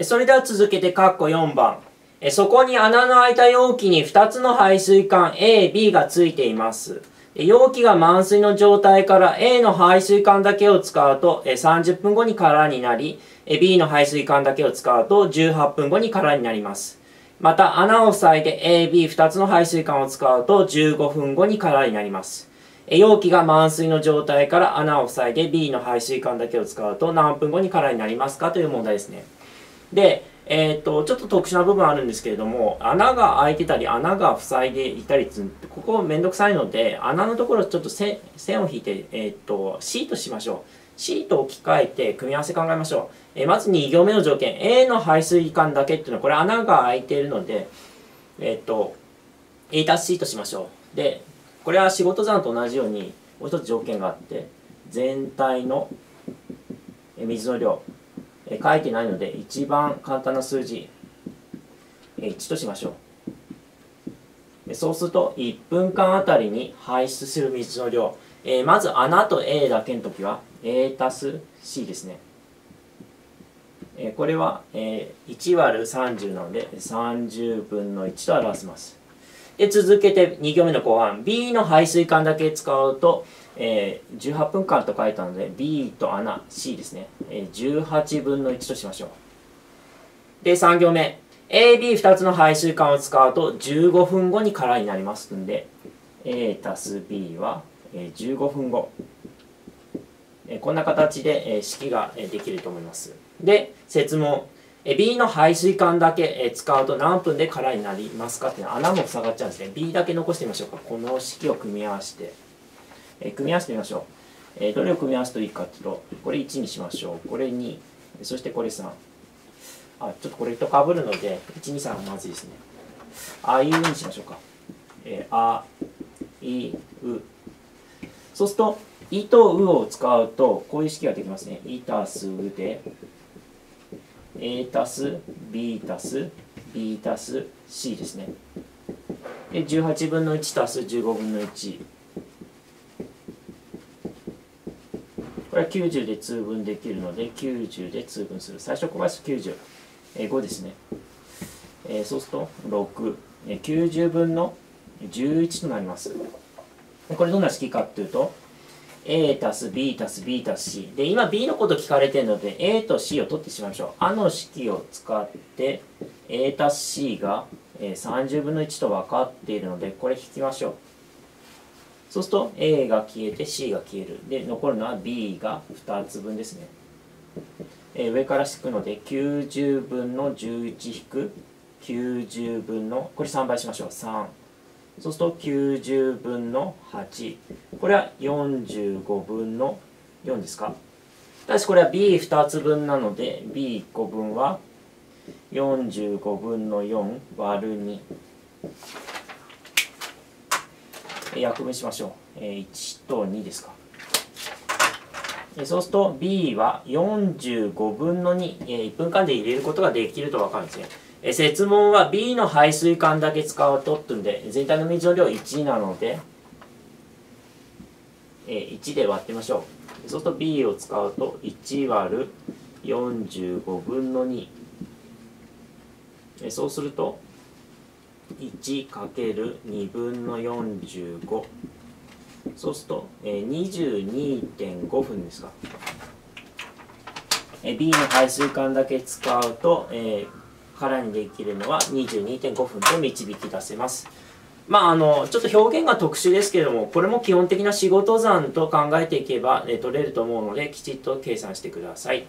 それでは続けて括弧4番。そこに穴の開いた容器に2つの排水管 A、B がついています。容器が満水の状態から A の排水管だけを使うと30分後に空になり、B の排水管だけを使うと18分後に空になります。また穴を塞いで A、B2 つの排水管を使うと15分後に空になります。容器が満水の状態から穴を塞いで B の排水管だけを使うと何分後に空になりますかという問題ですね。で、えー、っと、ちょっと特殊な部分あるんですけれども、穴が開いてたり、穴が塞いでいたりつ、ここめんどくさいので、穴のところちょっと線を引いて、えー、っと、シートしましょう。シートを置き換えて組み合わせ考えましょう。えー、まず2行目の条件、A の排水管だけっていうのは、これ穴が開いているので、えっと、A タスシートしましょう。で、これは仕事算と同じように、もう一つ条件があって、全体の水の量、え書いてないので一番簡単な数字え1としましょう。そうすると1分間あたりに排出する水の量、えまず穴と A だけの時は A 足す C ですね。えこれは、え1割る30なので30分の1と表せます。で続けて2行目の後半 B の排水管だけ使うとえー、18分間と書いたので B と穴 C ですね、えー、18分の1としましょう。で3行目。AB2 つの排水管を使うと15分後に空になりますんで A たす B は、えー、15分後、えー、こんな形で、えー、式ができると思います。で設問。え B の排水管だけえ使うと何分で空になりますかっていうの穴も塞がっちゃうんですね B だけ残してみましょうかこの式を組み合わせてえ組み合わせてみましょう。えどれを組み合わすといいかっていうと、これ1にしましょう。これ2、そしてこれ3。あ、ちょっとこれとかぶるので、1、2、3はまずいですね。あいうにしましょうか。え、あ、い、う。そうすると、いとうを使うと、こういう式ができますね。いたすうで、a たす b たす b たす c ですね。で、18分の1たす15分の1。これは90で通分できるので90で通分する。最初小林90、えー、5ですね、えー、そうすると6、えー、90分の11となります。これどんな式かっていうと A たす B たす B たす C で今 B のこと聞かれてるので A と C を取ってしまいましょう。あの式を使って A たす C が30分の1と分かっているのでこれ引きましょう。そうすると A が消えて C が消える。で残るのは B が2つ分ですね、えー、上から引くので90分の11引く90分のこれ3倍しましょう。3そうすると90分の8これは45分の4ですか？ただしこれは B2 つ分なので B1 個分は45分の4割る2約分しましょう、え1と2ですか。そうすると B は45分の2、1分間で入れることができると分かるんですね。設問は B の排水管だけ使うとってんで、全体の水の量1なので、1で割ってみましょう。そうすると B を使うと1割る45分の2。そうすると 1×2 分の45そうすると、え、22.5分ですか、え、B の排水管だけ使うと、えー、空にできるのは22.5分と導き出せます。まああのちょっと表現が特殊ですけどもこれも基本的な仕事算と考えていけば、え、取れると思うのできちっと計算してください。